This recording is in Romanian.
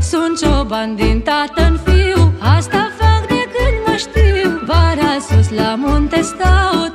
Sunt cioban din tată în fiu Asta fac de când mă știu. Vara sus la munte stau